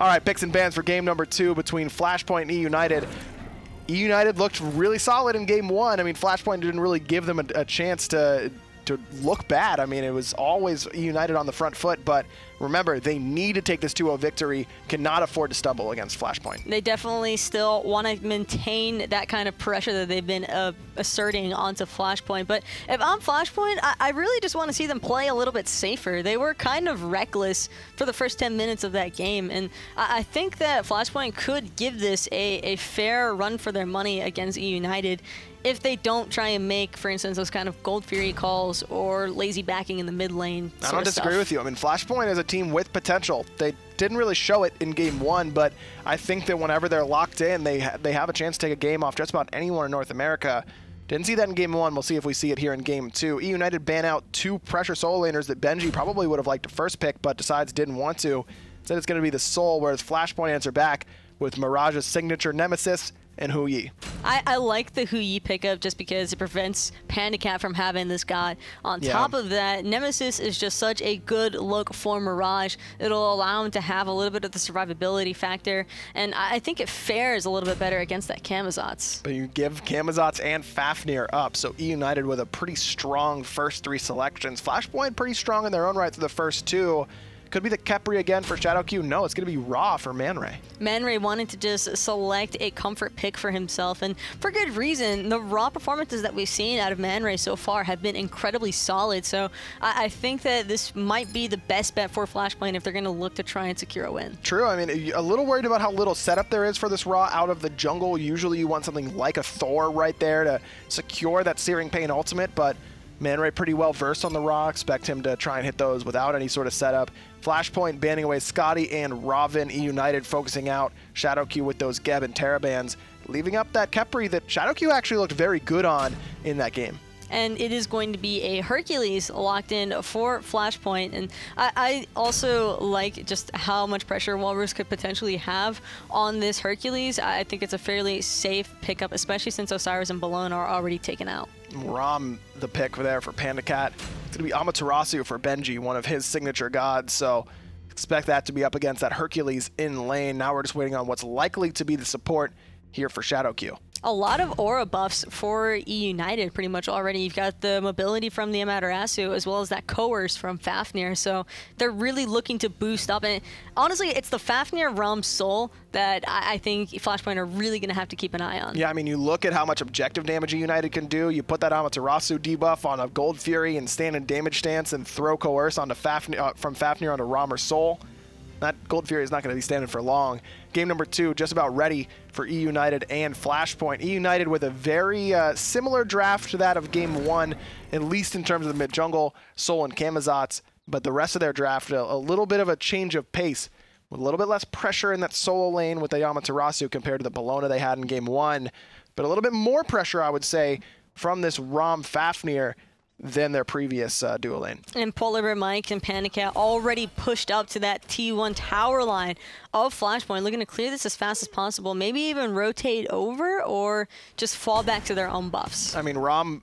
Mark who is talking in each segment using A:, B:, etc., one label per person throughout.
A: All right, picks and bans for game number two between Flashpoint and E United. E United looked really solid in game one. I mean, Flashpoint didn't really give them a, a chance to to look bad. I mean, it was always United on the front foot, but remember, they need to take this 2-0 victory, cannot afford to stumble against Flashpoint.
B: They definitely still want to maintain that kind of pressure that they've been uh, asserting onto Flashpoint. But if I'm Flashpoint, I, I really just want to see them play a little bit safer. They were kind of reckless for the first 10 minutes of that game, and I, I think that Flashpoint could give this a, a fair run for their money against E United if they don't try and make, for instance, those kind of Gold Fury calls or lazy backing in the mid lane.
A: I don't disagree with you. I mean, Flashpoint is a team with potential. They didn't really show it in game one, but I think that whenever they're locked in, they ha they have a chance to take a game off just about anyone in North America. Didn't see that in game one. We'll see if we see it here in game two. E United ban out two pressure soul laners that Benji probably would have liked to first pick, but decides didn't want to. Said it's going to be the Sol, whereas Flashpoint answer back with Mirage's signature Nemesis and Hou Yi.
B: I, I like the Hou Yi pickup just because it prevents Pandacat from having this god. On
A: Yeah.
B: top of that, Nemesis is just such a good look for Mirage. It'll allow him to have a little bit of the survivability factor, and I, I think it fares a little bit better against that Camazotz.
A: But you give Camazotz and Fafnir up, so E United with a pretty strong first three selections. Flashpoint pretty strong in their own right through the first two. Could be the Khepri again for Shadow Q. No, it's going to be Ra for Man Ray.
B: Man Ray wanted to just select a comfort pick for himself, and for good reason. The Ra performances that we've seen out of Man Ray so far have been incredibly solid, so I, I think that this might be the best bet for Flashpoint if they're going to look to try and secure a win.
A: True. I mean, a little worried about how little setup there is for this Ra out of the jungle. Usually you want something like a Thor right there to secure that Searing Pain ultimate, but Man Ray pretty well versed on the Ra. Expect him to try and hit those without any sort of setup. Flashpoint banning away Skadi and Robin. E United focusing out Shadow Q with those Geb and Terra leaving up that Khepri that Shadow Q actually looked very good on in that game.
B: And it is going to be a Hercules locked in for Flashpoint. And I, I also like just how much pressure Whalrus could potentially have on this Hercules. I think it's a fairly safe pickup, especially since Osiris and Bellona are already taken out.
A: Rom, the pick there for Panda Cat. It's going to be Amaterasu for Benji, one of his signature gods. So expect that to be up against that Hercules in lane. Now we're just waiting on what's likely to be the support here for Shadow Q.
B: A lot of aura buffs for E United pretty much already. You've got the mobility from the Amaterasu as well as that coerce from Fafnir. So they're really looking to boost up. And honestly, it's the Fafnir Realm Sol that I, I think Flashpoint are really going to have to keep an eye on.
A: Yeah, I mean, you look at how much objective damage a United can do. You put that Amaterasu debuff on a Gold Fury and stand in damage stance and throw Coerce onto Fafnir, uh, from Fafnir onto Rom or Sol. That Gold Fury is not going to be standing for long. Game number two, just about ready for E United and Flashpoint. E United with a very uh, similar draft to that of game one, at least in terms of the mid jungle, Sol and Camazotz. But the rest of their draft, a, a little bit of a change of pace with a little bit less pressure in that solo lane with the Amaterasu compared to the Bellona they had in game one, but a little bit more pressure, I would say, from this Rom Fafnir than their previous uh, duo lane.
B: And Polar Bear Mike and PandaCat already pushed up to that T1 tower line of Flashpoint, looking to clear this as fast as possible. Maybe even rotate over or just fall back to their own buffs.
A: I mean, Rom,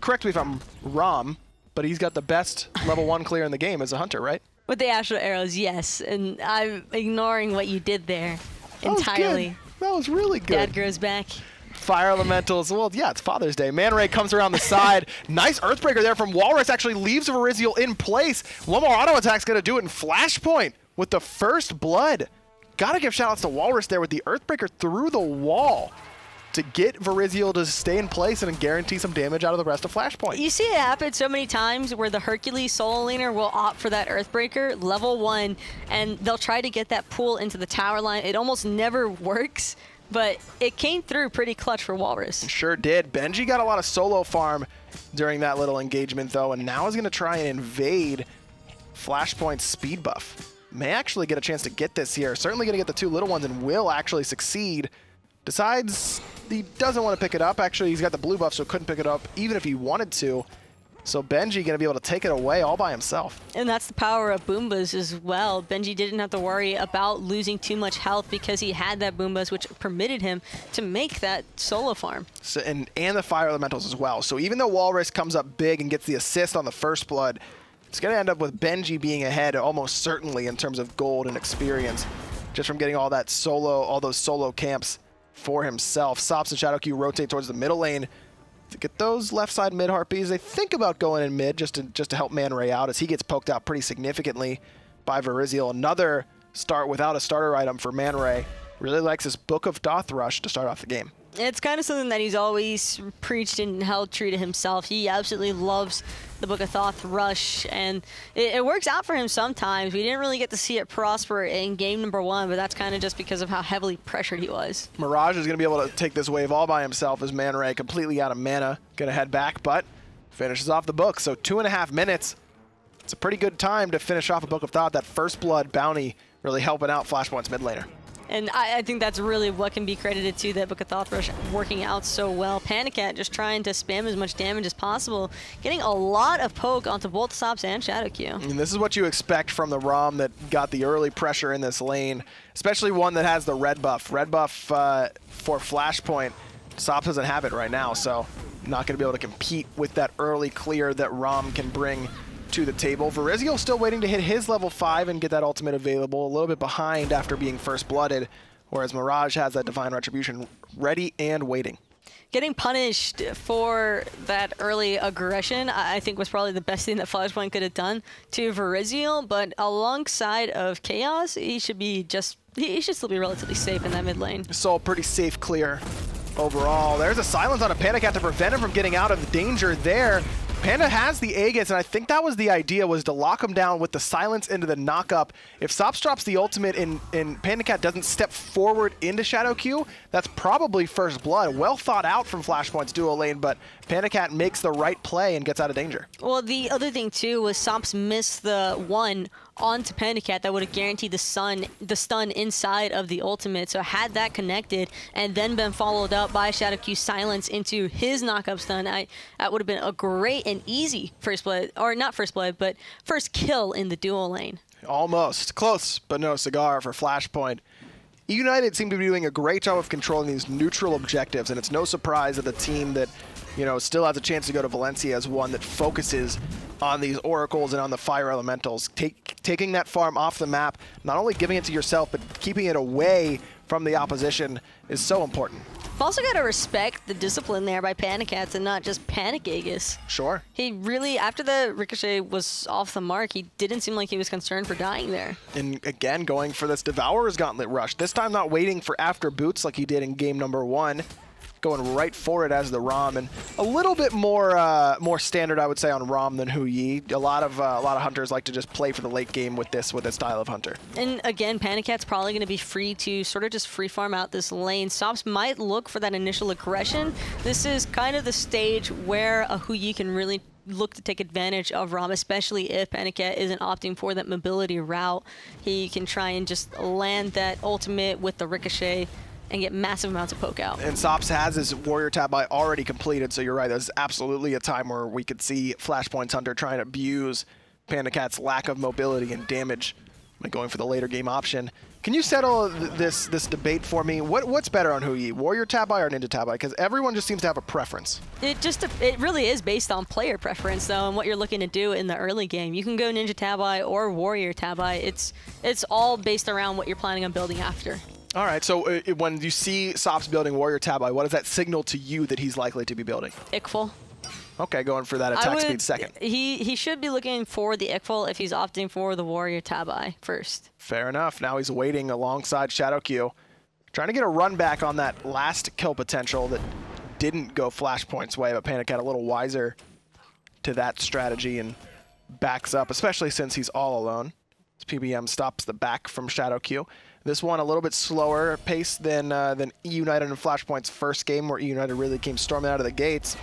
A: correct me if I'm Rom, but he's got the best level one clear in the game as a hunter, right?
B: With the Astral Arrows, yes. And I'm ignoring what you did there
A: That was
B: entirely.
A: That was really good.
B: Dad grows back.
A: Fire Elementals. Well, yeah, it's Father's Day. Man Ray comes around the side. nice Earthbreaker there from Whalrus. Actually leaves Varizial in place. One more auto attack's going to do it in Flashpoint with the first blood. Gotta give shoutouts to Whalrus there with the Earthbreaker through the wall to get Varizial to stay in place and guarantee some damage out of the rest of Flashpoint.
B: You see it happen so many times where the Hercules solo laner will opt for that Earthbreaker, level one, and they'll try to get that pool into the tower line. It almost never works, but it came through pretty clutch for Whalrus.
A: Sure did. Benji got a lot of solo farm during that little engagement, though, and now is going to try and invade Flashpoint's speed buff. May actually get a chance to get this here. Certainly going to get the two little ones and will actually succeed. Decides he doesn't want to pick it up. Actually, he's got the blue buff, so couldn't pick it up even if he wanted to. So Benji going to be able to take it away all by himself.
B: And that's the power of Bumba's as well. Benji didn't have to worry about losing too much health because he had that Bumba's, which permitted him to make that solo farm.
A: So, and, and the fire elementals as well. So even though Whalrus comes up big and gets the assist on the first blood, it's going to end up with Benji being ahead almost certainly in terms of gold and experience. just from getting all that solo, all those solo camps for himself. Sops and Shadow Q rotate towards the middle lane to get those left side mid harpies. They think about going in mid just to just to help Man Ray out as he gets poked out pretty significantly by Varizial. Another start without a starter item for Man Ray. Really likes his Book of Thoth Rush to start off the game.
B: It's kind of something that he's always preached and held true to himself. He absolutely loves the Book of Thoth Rush, and it, it, works out for him sometimes. We didn't really get to see it prosper in game number one, but that's kind of just because of how heavily pressured he was.
A: Mirage is going to be able to take this wave all by himself as Man Ray completely out of mana. Going to head back, but finishes off the book. So two and a half minutes. It's a pretty good time to finish off a Book of Thoth. That first blood bounty really helping out Flashpoint's mid laner.
B: And I, I, think that's really what can be credited to that Book of Thoth Rush working out so well. PandaCat just trying to spam as much damage as possible, getting a lot of poke onto both Sops and Shadow Q.
A: And this is what you expect from the ROM that got the early pressure in this lane, especially one that has the red buff. Red buff uh, for Flashpoint, Sops doesn't have it right now, so not going to be able to compete with that early clear that ROM can bring to the table. Varizial still waiting to hit his level 5 and get that ultimate available, a little bit behind after being first blooded, whereas Mirage has that Divine Retribution ready and waiting.
B: Getting punished for that early aggression, I think was probably the best thing that Flashpoint could have done to Varizial, but alongside of Khaos, he should be just, he should still be relatively safe in that mid lane.
A: So pretty safe clear overall. There's a silence on a Panic to prevent him from getting out of the danger there. Panda has the Aegis, and I think that was the idea, was to lock him down with the silence into the knockup. If Sops drops the ultimate and, and Panda Cat doesn't step forward into Shadow Q, that's probably first blood. Well thought out from Flashpoint's duo lane, but Panda Cat makes the right play and gets out of danger.
B: Well, the other thing, too, was Sops missed the one onto Panda Cat that would have guaranteed the stun, the stun inside of the ultimate. So had that connected and then been followed up by Shadow Q silence into his knockup stun, I, that would have been a great and easy first blood, or not first blood, but first kill in the dual lane.
A: Almost. Close, but no cigar for Flashpoint. United seem to be doing a great job of controlling these neutral objectives, and it's no surprise that the team that you know, still has a chance to go to Valencia as one that focuses on these oracles and on the fire elementals. Take, taking that farm off the map, not only giving it to yourself, but keeping it away from the opposition is so important.
B: I've also got to respect the discipline there by Panicats and not just Panic Aegis.
A: Sure.
B: He really, after the Ricochet was off the mark, he didn't seem like he was concerned for dying there.
A: And again, going for this Devourer's Gauntlet rush. This time not waiting for after boots like he did in game number one going right for it as the Rom, and a little bit more uh, more standard, I would say, on Rom than Hou Yi. A lot of uh, a lot of hunters like to just play for the late game with this with this style of hunter.
B: And again, PandaCat's probably going to be free to sort of just free farm out this lane. Sops might look for that initial aggression. This is kind of the stage where a Hou Yi can really look to take advantage of Rom, especially if PandaCat isn't opting for that mobility route. He can try and just land that ultimate with the Ricochet and get massive amounts of poke out.
A: And Sops has his Warrior Tab already completed, so you're right. There's absolutely a time where we could see Flashpoints Hunter trying to abuse Panda Cat's lack of mobility and damage by going for the later game option. Can you settle th this this debate for me? What what's better on Hou Yi, Warrior Tabi or Ninja Tabi? Because everyone just seems to have a preference.
B: It just it really is based on player preference though, and what you're looking to do in the early game. You can go Ninja Tabi or Warrior Tabi. It's it's all based around what you're planning on building after.
A: All right, so uh, when you see Sops building Warrior Tabi, what does that signal to you that he's likely to be building?
B: Ichaival.
A: Okay, going for that attack
B: would,
A: speed second.
B: He he should be looking for the Ichaival if he's opting for the Warrior Tabi first.
A: Fair enough. Now he's waiting alongside Shadow Q, trying to get a run back on that last kill potential that didn't go Flashpoint's way, but Panic had a little wiser to that strategy and backs up, especially since he's all alone. His PBM stops the back from Shadow Q. This one a little bit slower pace than uh, than E United and Flashpoint's first game, where E United really came storming out of the gates.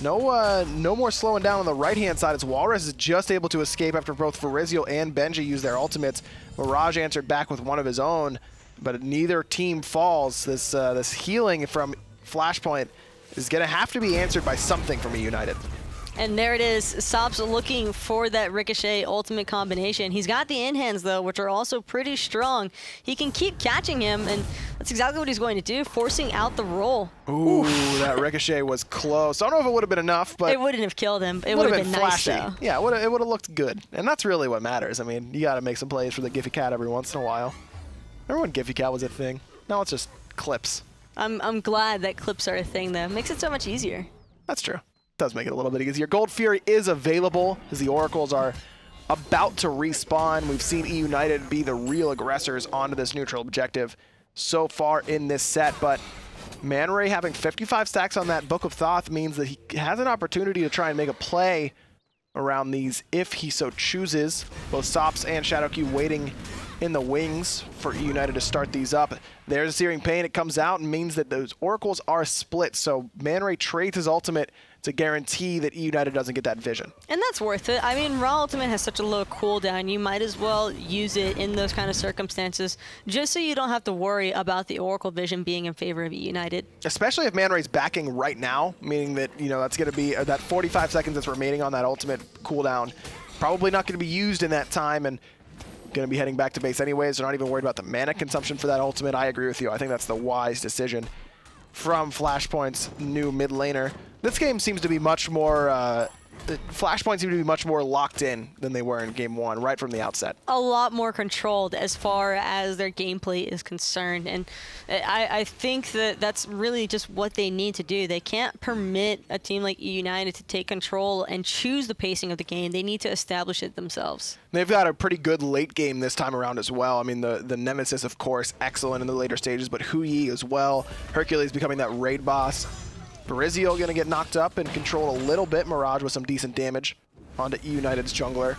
A: No, uh, no more slowing down on the right-hand side as Whalrus is just able to escape after both Varizial and Benji use their ultimates. Mirage answered back with one of his own, but neither team falls. This, uh, this healing from Flashpoint is going to have to be answered by something from E United.
B: And there it is. Sops looking for that Ricochet ultimate combination. He's got the in-hands, though, which are also pretty strong. He can keep catching him, and that's exactly what he's going to do, forcing out the roll.
A: Ooh, Oof. that Ricochet was close. I don't know if it would have been enough, but...
B: It wouldn't have killed him. It would have been, been flashy. Nice,
A: yeah, it would have looked good. And that's really what matters. I mean, you got to make some plays for the Giphy Cat every once in a while. Remember when Giphy Cat was a thing? Now it's just clips.
B: I'm, I'm glad that clips are a thing, though. Makes it so much easier.
A: That's true. Does make it a little bit easier. Gold Fury is available as the Oracles are about to respawn. We've seen E United be the real aggressors onto this neutral objective so far in this set, but Man Ray having 55 stacks on that Book of Thoth means that he has an opportunity to try and make a play around these if he so chooses. Both Sops and Shadowkey waiting in the wings for E United to start these up. There's a Searing Pain. It comes out and means that those Oracles are split. So Man Ray trades his ultimate to guarantee that E United doesn't get that vision.
B: And that's worth it. I mean, Ra Ultimate has such a low cooldown. You might as well use it in those kind of circumstances just so you don't have to worry about the Oracle vision being in favor of E United.
A: Especially if Man Ray's backing right now, meaning that, you know, that's going to be uh, that 45 seconds that's remaining on that ultimate cooldown. Probably not going to be used in that time and going to be heading back to base anyways. They're not even worried about the mana consumption for that ultimate. I agree with you. I think that's the wise decision from Flashpoint's new mid laner. This game seems to be much more uh, Flashpoint seem to be much more locked in than they were in game one, right from the outset.
B: A lot more controlled as far as their gameplay is concerned. And I, I think that that's really just what they need to do. They can't permit a team like United to take control and choose the pacing of the game. They need to establish it themselves.
A: They've got a pretty good late game this time around as well. I mean, the, the Nemesis, of course, excellent in the later stages, but Hou Yi as well. Hercules becoming that raid boss. Barizio going to get knocked up and control a little bit. Mirage with some decent damage onto United's jungler.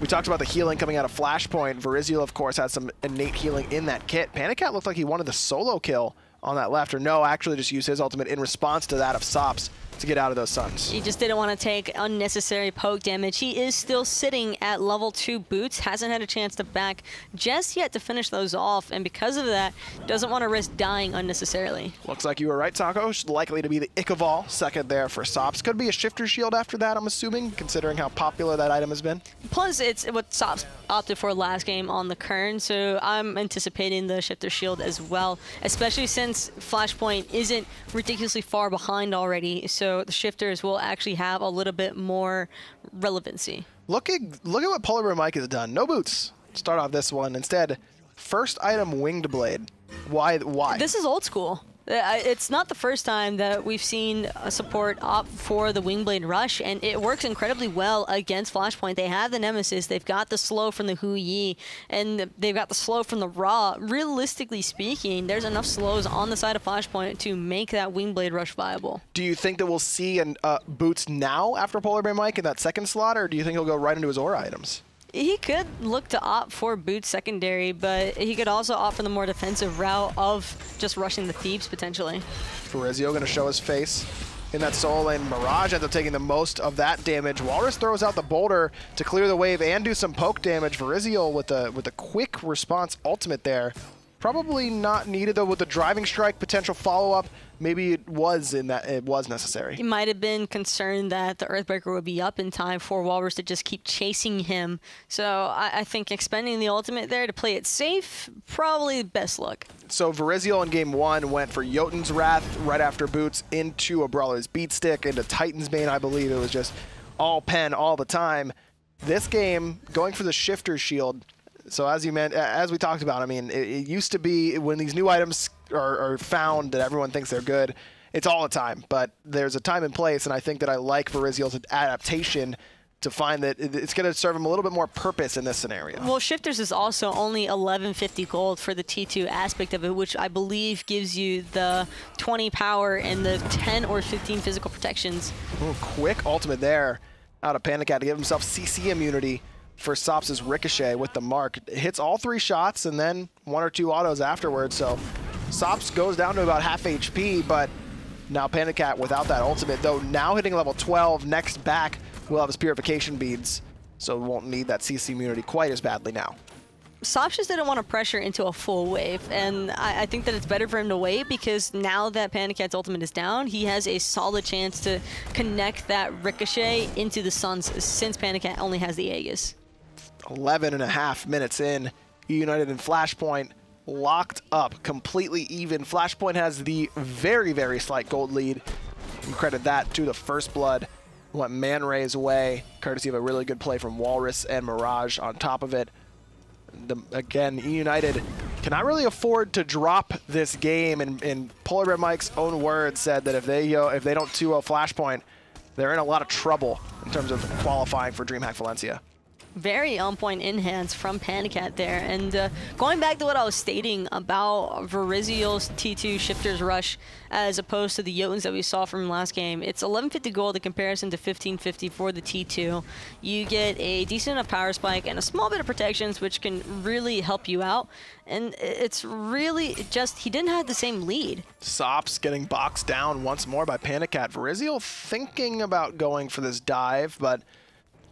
A: We talked about the healing coming out of Flashpoint. Verizio, of course, had some innate healing in that kit. PandaCat looked like he wanted the solo kill on that left, or no, actually just used his ultimate in response to that of Sops to get out of those suns.
B: He just didn't want to take unnecessary poke damage. He is still sitting at level 2 boots, hasn't had a chance to back just yet to finish those off, and because of that, doesn't want to risk dying unnecessarily.
A: Looks like you were right, Taco. Likely to be the Ichaival second there for Sops. Could be a Shifter Shield after that, I'm assuming, considering how popular that item has been.
B: Plus, it's what Sops opted for last game on the Cern, so I'm anticipating the Shifter Shield as well, especially since Flashpoint isn't ridiculously far behind already, so so the shifters will actually have a little bit more relevancy.
A: Look at look at what Polar Bear Mike has done. No boots. Start off this one instead. First item, winged blade. Why? Why?
B: This is old school. Uh, it's not the first time that we've seen a support opt for the Wingblade Rush, and it works incredibly well against Flashpoint. They have the Nemesis, they've got the slow from the Hou Yi, and they've got the slow from the Raw. Realistically speaking, there's enough slows on the side of Flashpoint to make that Wingblade Rush viable.
A: Do you think that we'll see an, uh, boots now after Polar Bear Mike in that second slot, or do you think he'll go right into his aura items?
B: He could look to opt for boot secondary, but he could also opt for the more defensive route of just rushing the Thebes potentially.
A: Farizio going to show his face in that soul lane. Mirage ends up taking the most of that damage. Whalrus throws out the boulder to clear the wave and do some poke damage. Verizio with a with a quick response ultimate there. Probably not needed though with the driving strike potential follow-up maybe it was in that it was necessary.
B: He might have been concerned that the Earthbreaker would be up in time for Whalrus to just keep chasing him. So I, I think expending the ultimate there to play it safe, probably the best look.
A: So Verizio in game one went for Jotun's Wrath right after Boots into a Brawler's Beatstick, into Titan's Bane, I believe. It was just all pen all the time. This game, going for the Shifter Shield, so as you meant, as we talked about, I mean, it, it used to be when these new items are, are, found that everyone thinks they're good, it's all the time. But there's a time and place, and I think that I like Verizio's adaptation to find that it's going to serve him a little bit more purpose in this scenario.
B: Well, Shifters is also only 1150 gold for the T2 aspect of it, which I believe gives you the 20 power and the 10 or 15 physical protections.
A: Ooh, quick ultimate there out of Panic PandaCat to give himself CC immunity for Sops' Ricochet with the mark. It hits all three shots and then one or two autos afterwards. So Sops goes down to about half HP, but now PandaCat without that ultimate, though now hitting level 12, next back will have his Purification Beads, so won't need that CC immunity quite as badly now.
B: Sops just didn't want to pressure into a full wave, and I, I, think that it's better for him to wait because now that PandaCat's ultimate is down, he has a solid chance to connect that Ricochet into the Suns since PandaCat only has the Aegis.
A: 11 and a half minutes in. United and Flashpoint locked up, completely even. Flashpoint has the very, very slight gold lead. And credit that to the first blood. Went Man Ray's way, courtesy of a really good play from Whalrus and Mirage on top of it. The, again, United cannot really afford to drop this game. And in Polar Bear Mike's own words, said that if they if they don't 2-0 Flashpoint, they're in a lot of trouble in terms of qualifying for DreamHack Valencia
B: very on point in hands from PandaCat there. And uh, going back to what I was stating about Varizial's T2 Shifter's Rush as opposed to the Jotuns that we saw from last game, it's 1150 gold in comparison to 1550 for the T2. You get a decent enough power spike and a small bit of protections which can really help you out. And it's really just, he didn't have the same lead.
A: Sops getting boxed down once more by PandaCat. Varizial thinking about going for this dive, but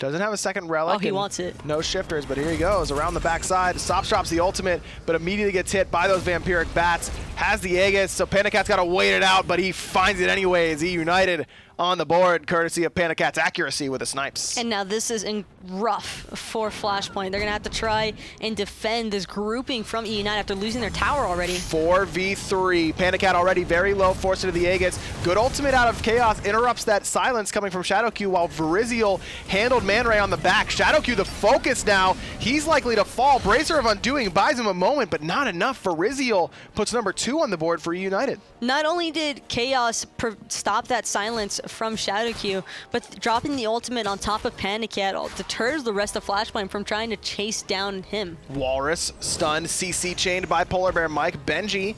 A: doesn't have a second relic.
B: Oh, he wants it.
A: No shifters, but here he goes. Around the backside. Sops drops the ultimate, but immediately gets hit by those Vampiric Bats. Has the Aegis, so PandaCat's got to wait it out, but he finds it anyways. He United on the board, courtesy of PandaCat's accuracy with the snipes.
B: And now this is in rough for Flashpoint. They're going to have to try and defend this grouping from E United after losing their tower already.
A: 4v3. PandaCat already very low, forced into the Aegis. Good ultimate out of Khaos, interrupts that silence coming from Shadowq while Varizial handled Man Ray on the back. Shadowq the focus now. He's likely to fall. Bracer of Undoing buys him a moment, but not enough. Varizial puts number two on the board for United.
B: Not only did Khaos stop that silence from Shadowq, but dropping the ultimate on top of PandaCat deters the rest of Flashpoint from trying to chase down him.
A: Whalrus stunned, CC chained by Polar Bear Mike. Benji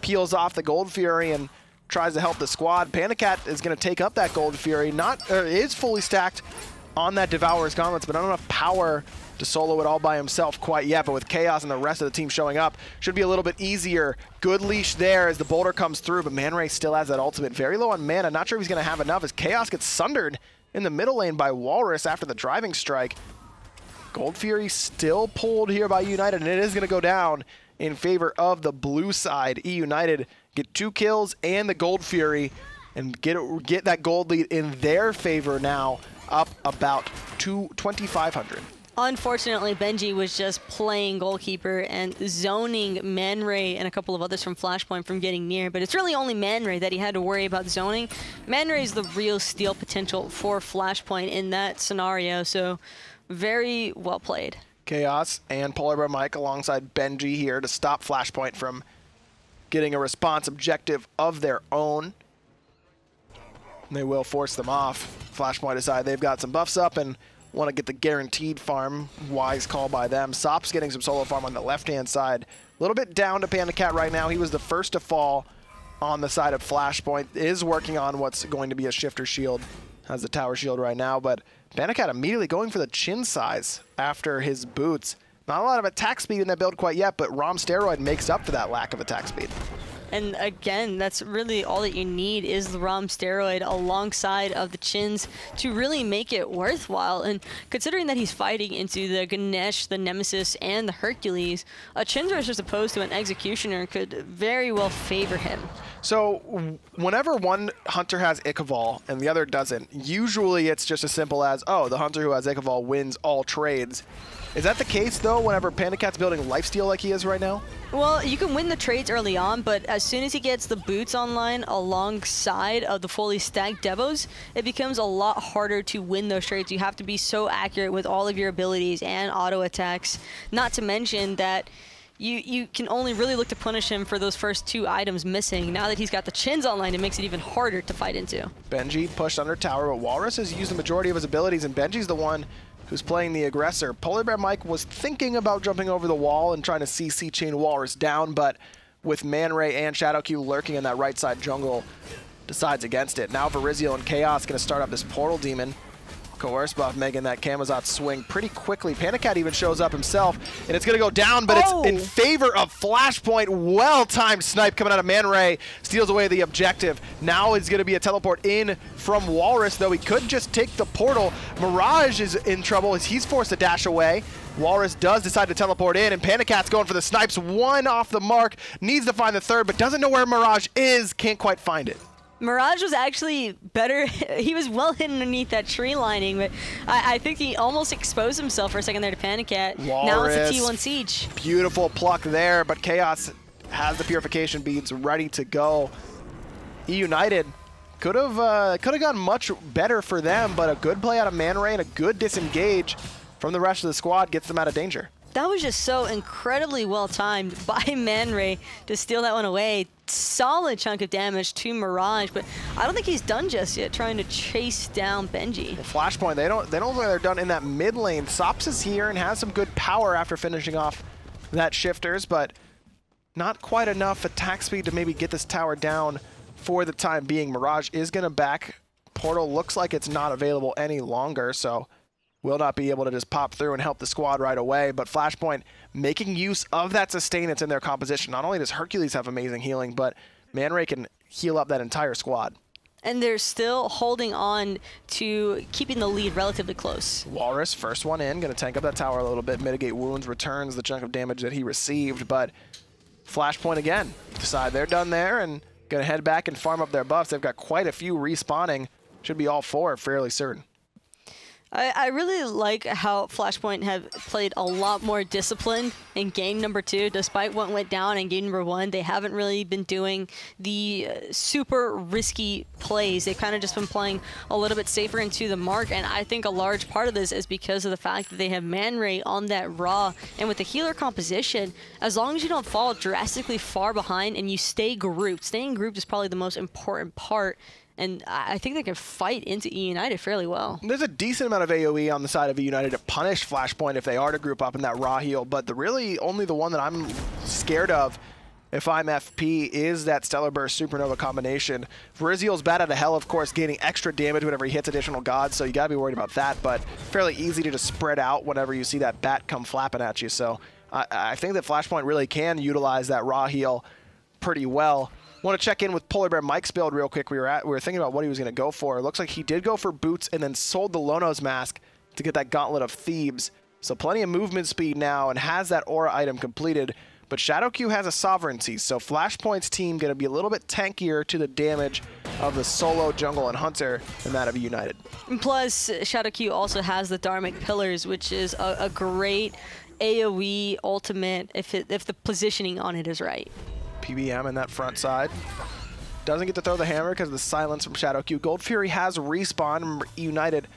A: peels off the Gold Fury and tries to help the squad. PandaCat is going to take up that Gold Fury. Not uh, is fully stacked on that Devourer's Gauntlets, but not enough power to solo it all by himself quite yet, but with Khaos and the rest of the team showing up, should be a little bit easier. Good leash there as the boulder comes through, but Man Ray still has that ultimate. Very low on mana. Not sure if he's going to have enough as Khaos gets sundered in the middle lane by Whalrus after the driving strike. Gold Fury still pulled here by United, and it is going to go down in favor of the blue side. E United get two kills and the Gold Fury and get get that gold lead in their favor now, up about 2,500.
B: Unfortunately, Benji was just playing goalkeeper and zoning Man Ray and a couple of others from Flashpoint from getting near, but it's really only Man Ray that he had to worry about zoning. Man is the real steal potential for Flashpoint in that scenario, so very well played.
A: Khaos and Polar Mike alongside Benji here to stop Flashpoint from getting a response objective of their own. They will force them off. Flashpoint aside, they've got some buffs up and want to get the guaranteed farm. Wise call by them. Sop's getting some solo farm on the left-hand side. A little bit down to Panda Cat right now. He was the first to fall on the side of Flashpoint. Is working on what's going to be a shifter shield. Has the tower shield right now, but Panda Cat immediately going for the Qin's Sais after his boots. Not a lot of attack speed in that build quite yet, but ROM Steroid makes up for that lack of attack speed.
B: And again, that's really all that you need is the ROM steroid alongside of the Qin's to really make it worthwhile. And considering that he's fighting into the Ganesh, the Nemesis, and the Hercules, a chins rush as opposed to an executioner could very well favor him.
A: So whenever one hunter has Ichaival and the other doesn't, usually it's just as simple as, oh, the hunter who has Ichaival wins all trades. Is that the case, though, whenever Panda Cat's building lifesteal like he is right now?
B: Well, you can win the trades early on, but as soon as he gets the boots online alongside of the fully stacked Devos, it becomes a lot harder to win those trades. You have to be so accurate with all of your abilities and auto attacks, not to mention that you, you can only really look to punish him for those first two items missing. Now that he's got the Qin's online, it makes it even harder to fight into.
A: Benji pushed under tower, but Whalrus has used the majority of his abilities, and Benji's the one who's playing the aggressor. Polar Bear Mike was thinking about jumping over the wall and trying to CC chain Whalrus down, but with Man Ray and Shadow Q lurking in that right side jungle, decides against it. Now Varizial and Khaos going to start up this Portal Demon. Coerce buff making that Camazotz swing pretty quickly. PandaCat even shows up himself, and it's going to go down, but oh. it's in oh! favor of Flashpoint. Well-timed snipe coming out of Man Ray. Steals away the objective. Now it's going to be a teleport in from Whalrus, though he could just take the portal. Mirage is in trouble as he's forced to dash away. Whalrus does decide to teleport in, and PandaCat's going for the snipes. One off the mark, needs to find the third, but doesn't know where Mirage is, can't quite find it.
B: Mirage was actually better. he was well hidden underneath that tree lining, but I, I, think he almost exposed himself for a second there to
A: PandaCat.
B: Now it's a T1 Siege.
A: Beautiful pluck there, but Khaos has the Purification Beads ready to go. E United could have uh, could have gone much better for them, but a good play out of Man Ray and a good disengage from the rest of the squad gets them out of danger.
B: That was just so incredibly well timed by Man Ray to steal that one away. Solid chunk of damage to Mirage, but I don't think he's done just yet trying to chase down Benji.
A: Well, Flashpoint, they don't they don't think they're done in that mid lane. Sops is here and has some good power after finishing off that shifters, but not quite enough attack speed to maybe get this tower down for the time being. Mirage is going to back. Portal looks like it's not available any longer, so will not be able to just pop through and help the squad right away. But Flashpoint making use of that sustain that's in their composition. Not only does Hercules have amazing healing, but Man Ray can heal up that entire squad.
B: And they're still holding on to keeping the lead relatively close.
A: Whalrus, first one in, going to tank up that tower a little bit, mitigate wounds, returns the chunk of damage that he received, but Flashpoint again. Decide they're done there and going to head back and farm up their buffs. They've got quite a few respawning. Should be all four, fairly certain.
B: I, I, really like how Flashpoint have played a lot more disciplined in game number two. Despite what went down in game number one, they haven't really been doing the uh, super risky plays. They've kind of just been playing a little bit safer into the mark, and I think a large part of this is because of the fact that they have Man Ray on that Ra, and with the healer composition, as long as you don't fall drastically far behind and you stay grouped, staying grouped is probably the most important part and I think they can fight into E United fairly well.
A: There's a decent amount of AoE on the side of E United to punish Flashpoint if they are to group up in that Ra heal, but the really only the one that I'm scared of if I'm FP is that Stellar Burst Supernova combination. Varizial's bad out of hell, of course, gaining extra damage whenever he hits additional gods, so you gotta be worried about that, but fairly easy to just spread out whenever you see that bat come flapping at you. So I, I think that Flashpoint really can utilize that Ra heal pretty well. Want to check in with Polar Bear Mike's build real quick. We were at we were thinking about what he was going to go for. It looks like he did go for boots and then sold the Lono's mask to get that Gauntlet of Thebes. So plenty of movement speed now and has that aura item completed. But Shadow Q has a sovereignty, so Flashpoint's team going to be a little bit tankier to the damage of the solo jungle and hunter than that of United.
B: Plus, Q also has the Dharmic Pillars, which is a, a great AoE ultimate if, it, if the positioning on it is right.
A: PBM in that front side. Doesn't get to throw the hammer because of the silence from Shadow Q. Gold Fury has respawn. United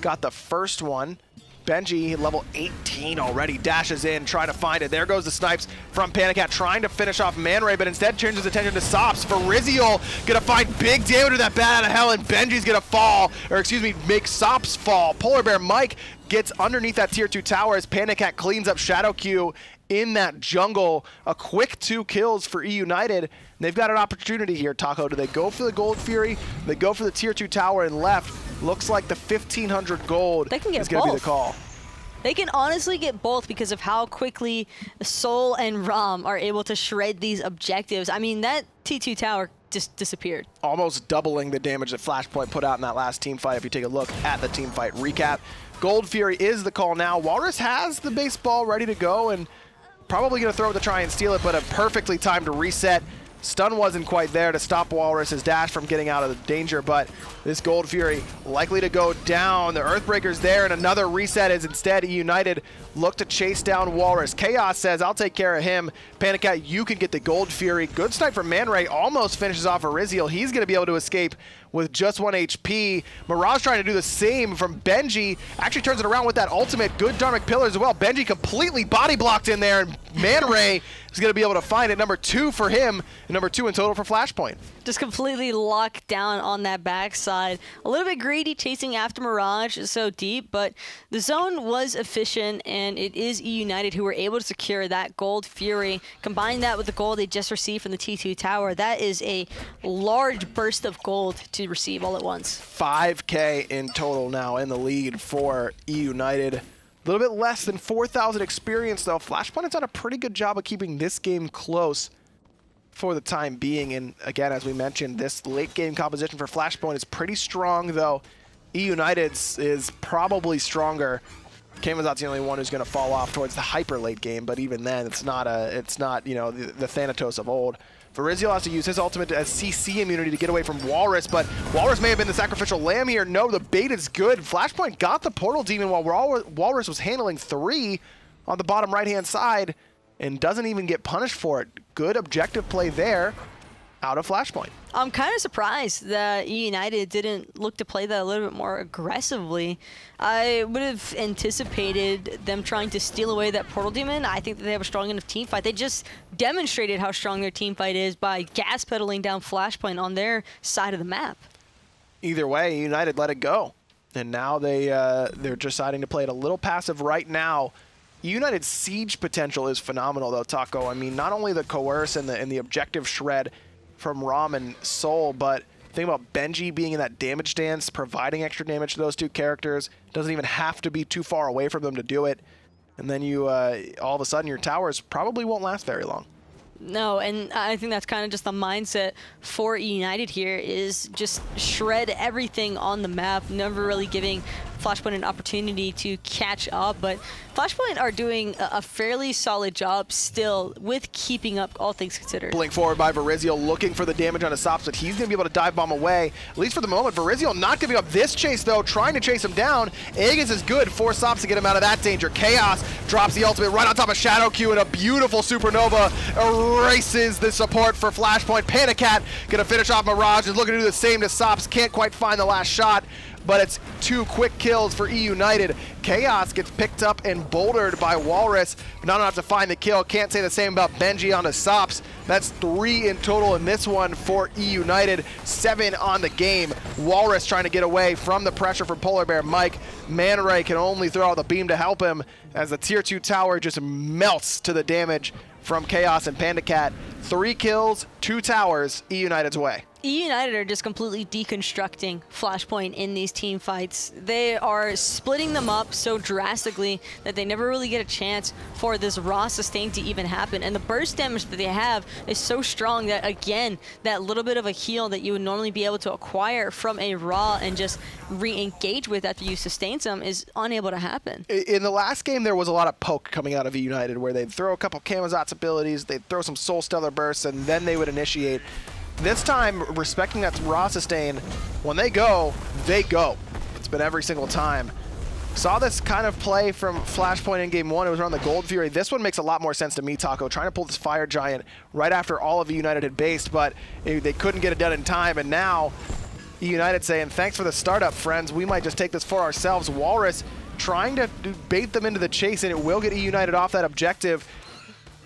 A: got the first one. Benji, level 18 already, dashes in, trying to find it. There goes the snipes from PandaCat, trying to finish off Man Ray, but instead his attention to Sops. Varizial gonna find big damage with that bat out of hell, and Benji's gonna fall, or excuse me, make Sops fall. Polar Bear Mike gets underneath that tier 2 tower as PandaCat cleans up ShadowQ in that jungle. A quick two kills for E United. They've got an opportunity here, Taco. Do they go for the Gold Fury? They go for the tier 2 tower and left. Looks like the 1500 gold
B: they can get
A: is going to be the call.
B: They can honestly get both because of how quickly Sol and Ram are able to shred these objectives. I mean, that T2 tower just disappeared.
A: Almost doubling the damage that Flashpoint put out in that last team fight if you take a look at the team fight recap. Gold Fury is the call now. Whalrus has the baseball ready to go and probably going to throw it to try and steal it, but a perfectly timed reset. Stun wasn't quite there to stop Whalrus's dash from getting out of the danger, but this Gold Fury likely to go down. The Earthbreaker's there, and another reset is instead United look to chase down Whalrus. Khaos says, I'll take care of him. PandaCat, you can get the Gold Fury. Good snipe from Man Ray, almost finishes off Ariziel. He's going to be able to escape with just one HP. Mirage trying to do the same from Benji. Actually turns it around with that ultimate. Good Dharmic Pillars as well. Benji completely body blocked in there, and Man Ray is going to be able to find it. Number two for him, and number two in total for Flashpoint.
B: Just completely locked down on that backside. A little bit greedy chasing after Mirage so deep, but the zone was efficient, and it is United who were able to secure that Gold Fury. Combine that with the gold they just received from the T2 tower. That is a large burst of gold to receive all at once.
A: 5K in total now in the lead for United. A little bit less than 4,000 experience, though. Flashpoint has done a pretty good job of keeping this game close for the time being. And again, as we mentioned, this late game composition for Flashpoint is pretty strong, though. E United's is probably stronger. Camazot's the only one who's going to fall off towards the hyper late game, but even then, it's not a, it's not you know the, the Thanatos of old. Varizial has to use his ultimate as CC immunity to get away from Whalrus, but Whalrus may have been the sacrificial lamb here. No, the bait is good. Flashpoint got the Portal Demon while Whalrus was handling three on the bottom right-hand side and doesn't even get punished for it. Good objective play there. out of Flashpoint.
B: I'm kind of surprised that E United didn't look to play that a little bit more aggressively. I would have anticipated them trying to steal away that Portal Demon. I think that they have a strong enough team fight. They just demonstrated how strong their team fight is by gas pedaling down Flashpoint on their side of the map.
A: Either way, United let it go. And now they, uh, they're deciding to play it a little passive right now. United's siege potential is phenomenal, though, Taco. I mean, not only the coerce and the, and the objective shred, from Rom and Sol, but think about Benji being in that damage stance, providing extra damage to those two characters. Doesn't even have to be too far away from them to do it. And then you, uh, all of a sudden, your towers probably won't last very long.
B: No, and I think that's kind of just the mindset for United here is just shred everything on the map, never really giving Flashpoint an opportunity to catch up, but Flashpoint are doing a, fairly solid job still with keeping up, all things considered.
A: Blink forward by Verizio, looking for the damage on his stops, but he's going to be able to dive bomb away, at least for the moment. Verizio not giving up this chase, though, trying to chase him down. Aegis is good, four stops to get him out of that danger. Khaos drops the ultimate right on top of Shadow Q, and a beautiful Supernova erases the support for Flashpoint. PandaCat going to finish off Mirage, is looking to do the same to Sops, can't quite find the last shot but it's two quick kills for E United. Khaos gets picked up and bouldered by Whalrus, but not enough to find the kill. Can't say the same about Benji on the Sops. That's three in total in this one for E United. Seven on the game. Whalrus trying to get away from the pressure from Polar Bear Mike. Man Ray can only throw out the beam to help him as the tier two tower just melts to the damage from Khaos and Panda Cat. Three kills, two towers, E United's way.
B: E United are just completely deconstructing Flashpoint in these team fights. They are splitting them up so drastically that they never really get a chance for this Ra sustain to even happen. And the burst damage that they have is so strong that, again, that little bit of a heal that you would normally be able to acquire from a Ra and just re-engage with after you sustain some is unable to happen.
A: In the last game, there was a lot of poke coming out of E United where they'd throw a couple Camazotz abilities, they'd throw some Sol Stellar bursts, and then they would initiate. This time, respecting that Ra sustain, when they go, they go. It's been every single time. Saw this kind of play from Flashpoint in game one. It was around the Gold Fury. This one makes a lot more sense to me, Taco. Trying to pull this Fire Giant right after all of United had based, but they couldn't get it done in time. And now, United saying, thanks for the startup, friends. We might just take this for ourselves. Whalrus trying to bait them into the chase, and it will get United off that objective.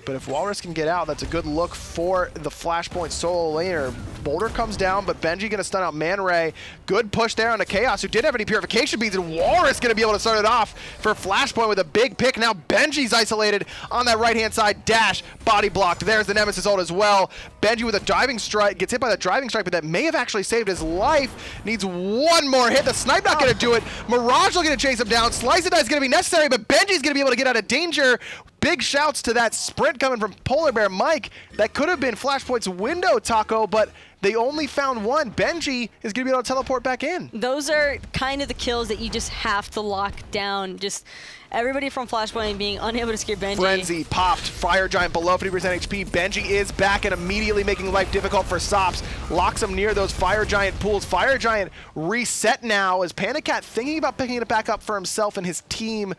A: But if Whalrus can get out, that's a good look for the Flashpoint solo laner. Boulder comes down, but Benji going to stun out Man Ray. Good push there on the Khaos, who didn't have any purification beads, and Whalrus going to be able to start it off for Flashpoint with a big pick. Now Benji's isolated on that right-hand side. Dash, body blocked. There's the Nemesis ult as well. Benji with a diving strike, gets hit by that driving strike, but that may have actually saved his life. Needs one more hit. The snipe not going to do it. Mirage looking to chase him down. Slice and Dice is going to be necessary, but Benji's going to be able to get out of danger Big shouts to that sprint coming from Polar Bear Mike. That could have been Flashpoint's window, Taco, but they only found one. Benji is going to be able to teleport back in.
B: Those are kind of the kills that you just have to lock down. Just everybody from Flashpoint being unable to scare Benji.
A: Frenzy popped. Fire Giant below 50% HP. Benji is back and immediately making life difficult for Sops. Locks him near those Fire Giant pools. Fire Giant reset now as PandaCat thinking about picking it back up for himself and his team.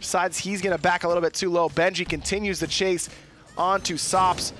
A: Decides he's going to back a little bit too low. Benji continues the chase onto Sops.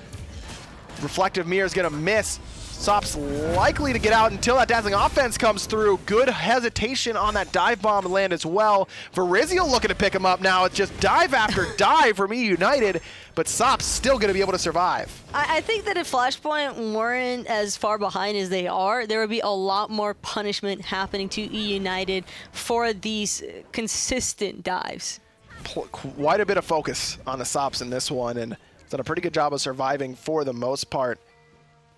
A: Reflective Mirror is going to miss. Sops likely to get out until that dazzling offense comes through. Good hesitation on that dive bomb land as well. Verizio looking to pick him up now. It's just dive after dive from E United, but Sops still going to be able to survive.
B: I, I think that if Flashpoint weren't as far behind as they are, there would be a lot more punishment happening to E United for these consistent dives
A: quite a bit of focus on the Sops in this one, and done a pretty good job of surviving for the most part.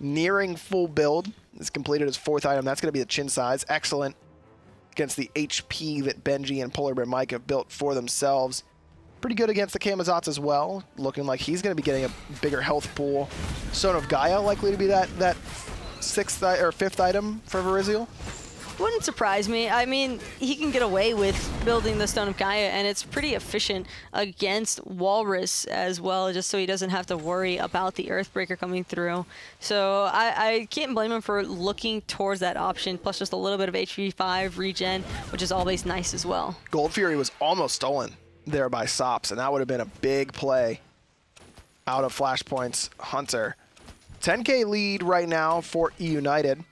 A: Nearing full build is completed his fourth item. That's going to be the Qin's Sais. Excellent against the HP that Benji and Polar Bear Mike have built for themselves. Pretty good against the Camazotz as well. Looking like he's going to be getting a bigger health pool. Son of Gaia likely to be that, that sixth or fifth item for Verizio.
B: Wouldn't surprise me. I mean, he can get away with building the Stone of Gaia, and it's pretty efficient against Whalrus as well, just so he doesn't have to worry about the Earthbreaker coming through. So I, I can't blame him for looking towards that option, plus just a little bit of HP 5 regen, which is always nice as well.
A: Gold Fury was almost stolen there by Sops, and that would have been a big play out of Flashpoint's Hunter. 10k lead right now for E United.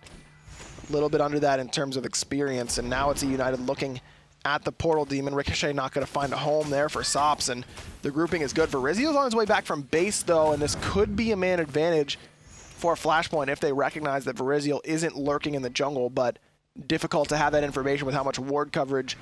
A: A little bit under that in terms of experience, and now it's E United looking at the Portal Demon. Ricochet not going to find a home there for Sops, and the grouping is good. Virizio's on his way back from base, though, and this could be a man advantage for Flashpoint if they recognize that Virizio isn't lurking in the jungle, but difficult to have that information with how much ward coverage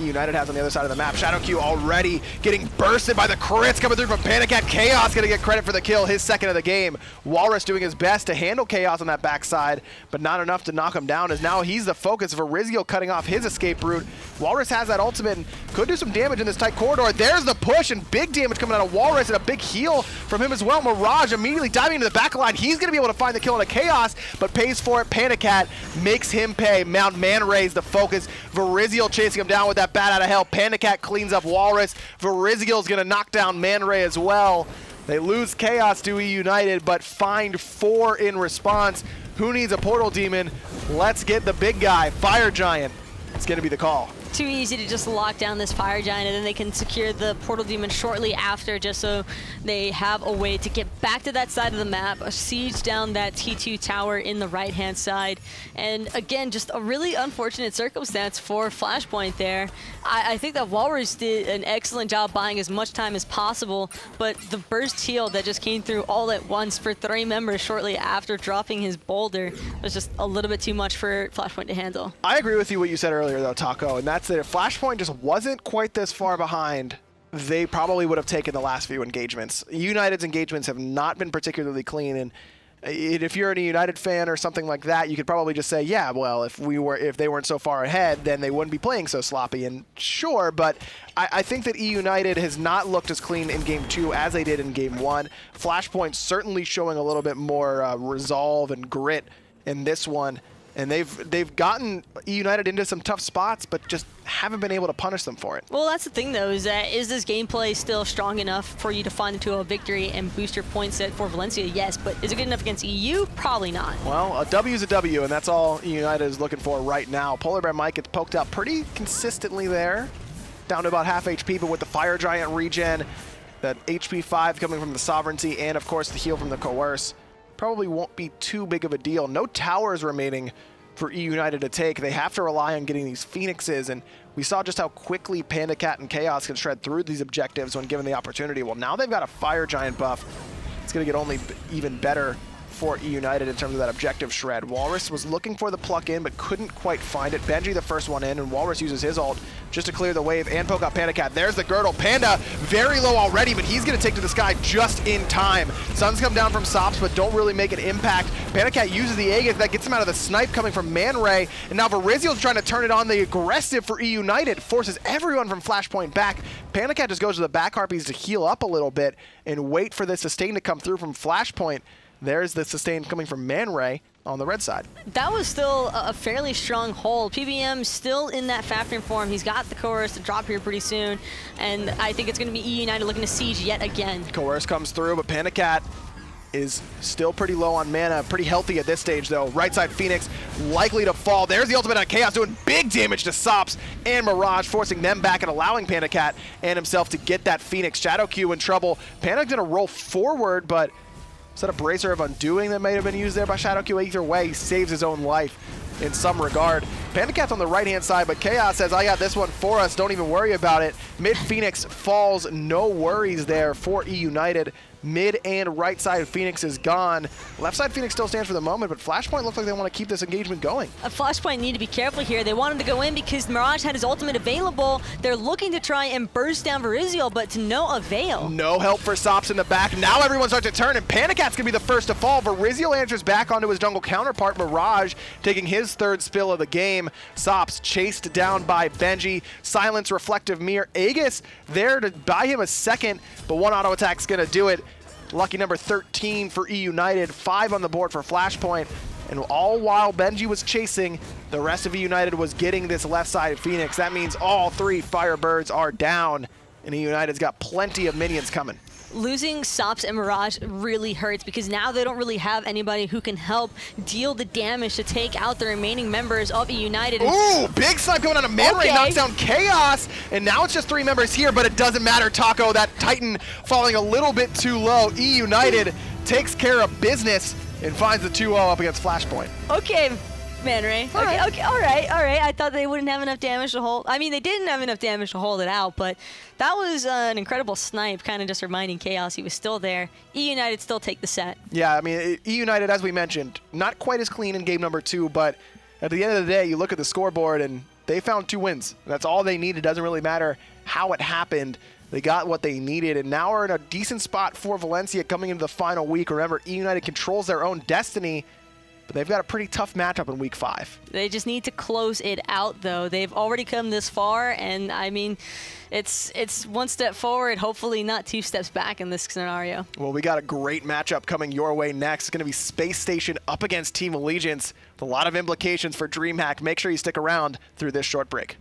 A: United has on the other side of the map. Shadow Q already getting bursted by the crits coming through from Panic at Khaos, gonna get credit for the kill, his second of the game. Whalrus doing his best to handle Khaos on that backside, but not enough to knock him down as now he's the focus. of Varizial cutting off his escape route. Whalrus has that ultimate and could do some damage in this tight corridor. There's the push and big damage coming out of Whalrus and a big heal from him as well. Mirage immediately diving into the back line. He's gonna be able to find the kill on a Khaos, but pays for it. PandaCat makes him pay. Mount ManRay's the focus. Varizial chasing him down with that that bat out of hell. PandaCat cleans up Whalrus. Varizial's going to knock down ManRay as well. They lose Khaos to E United, but find four in response. Who needs a Portal Demon? Let's get the big guy, Fire Giant. It's going to be the call
B: too easy to just lock down this fire giant and then they can secure the portal demon shortly after just so they have a way to get back to that side of the map, siege down that T2 tower in the right hand side. And again, just a really unfortunate circumstance for Flashpoint there. I, I think that Whalrus did an excellent job buying as much time as possible, but the burst heal that just came through all at once for three members shortly after dropping his boulder was just a little bit too much for Flashpoint to handle.
A: I agree with you what you said earlier though, Taco, and that's that if Flashpoint just wasn't quite this far behind, they probably would have taken the last few engagements. United's engagements have not been particularly clean, and if you're a United fan or something like that, you could probably just say, yeah, well, if we were, if they weren't so far ahead, then they wouldn't be playing so sloppy. And sure, but I, I think that E United has not looked as clean in Game Two as they did in Game One. Flashpoint certainly showing a little bit more uh, resolve and grit in this one and they've they've gotten United into some tough spots, but just haven't been able to punish them for it.
B: Well, that's the thing, though, is that is this gameplay still strong enough for you to find into a victory and boost your point set for Valencia? Yes, but is it good enough against EU? Probably not.
A: Well, a W is a W, and that's all United is looking for right now. PolarBearMike gets poked out pretty consistently there, down to about half HP, but with the Fire Giant regen, that HP 5 coming from the Sovereignty, and of course the heal from the Coerce, probably won't be too big of a deal. No towers remaining for E United to take. They have to rely on getting these Phoenixes, and we saw just how quickly PandaCat and Khaos can shred through these objectives when given the opportunity. Well, now they've got a Fire Giant buff. It's going to get only even better for E United in terms of that objective shred. Whalrus was looking for the pluck in, but couldn't quite find it. Benji the first one in, and Whalrus uses his ult just to clear the wave and poke out PandaCat. There's the girdle. Panda very low already, but he's going to take to the sky just in time. Suns come down from Sops, but don't really make an impact. PandaCat uses the Aegis. That gets him out of the snipe coming from ManRay, and now Varizial's trying to turn it on the aggressive for E United. Forces everyone from Flashpoint back. PandaCat just goes to the back harpies to heal up a little bit and wait for the sustain to come through from Flashpoint. There's the sustain coming from ManRay on the red side.
B: That was still a fairly strong hold. PBM still in that Fafnir form. He's got the Coerce to drop here pretty soon, and I think it's going to be E United looking to siege yet again.
A: Coerce comes through, but PandaCat is still pretty low on mana, pretty healthy at this stage though. Right side Phoenix likely to fall. There's the ultimate on Khaos doing big damage to Sops and Mirage, forcing them back and allowing PandaCat and himself to get that Phoenix. Shadow Q in trouble. Panda's gonna roll forward, but that a Bracer of Undoing that may have been used there by Shadow Q? Either way, he saves his own life in some regard. PandaCat's on the right-hand side, but Khaos says, I got this one for us. Don't even worry about it. Mid Phoenix falls. No worries there for E United. Mid and right side Phoenix is gone. Left side Phoenix still stands for the moment, but Flashpoint looks like they want to keep this engagement going.
B: A Flashpoint need to be careful here. They want him to go in because Mirage had his ultimate available. They're looking to try and burst down Varizial, but to no avail.
A: No help for Sops in the back. Now everyone starts to turn, and PandaCat's going to be the first to fall. Varizial answers back onto his jungle counterpart, Mirage, taking his third spill of the game. Sops chased down by Benji. Silence, Reflective Mirror. Aegis there to buy him a second, but one auto attack's going to do it. Lucky number 13 for E United, five on the board for Flashpoint. And all while Benji was chasing, the rest of E United was getting this left side of Phoenix. That means all three Firebirds are down, and E United's got plenty of minions coming
B: losing Sops and Mirage really hurts because now they don't really have anybody who can help deal the damage to take out the remaining members of United.
A: Ooh, big snipe going on a ManRay, knocks down Khaos, and now it's just three members here, but it doesn't matter, Taco. That Titan falling a little bit too low. E United takes care of business and finds the 2-0 up against Flashpoint.
B: Okay, ManRay.
A: All
B: okay,
A: right.
B: okay, all right, all right. I thought they wouldn't have enough damage to hold. I mean, they didn't have enough damage to hold it out, but that was uh, an incredible snipe, kind of just reminding Khaos he was still there. E United still take the set.
A: Yeah, I mean, E United, as we mentioned, not quite as clean in game number two, but at the end of the day, you look at the scoreboard and they found two wins. That's all they needed. It doesn't really matter how it happened. They got what they needed, and now we're in a decent spot for Valencia coming into the final week. Remember, E United controls their own destiny, but they've got a pretty tough matchup in week five.
B: They just need to close it out, though. They've already come this far, and I mean, it's it's one step forward, hopefully not two steps back in this scenario.
A: Well, we got a great matchup coming your way next. It's going to be Space Station up against Team Allegiance. With a lot of implications for DreamHack. Make sure you stick around through this short break.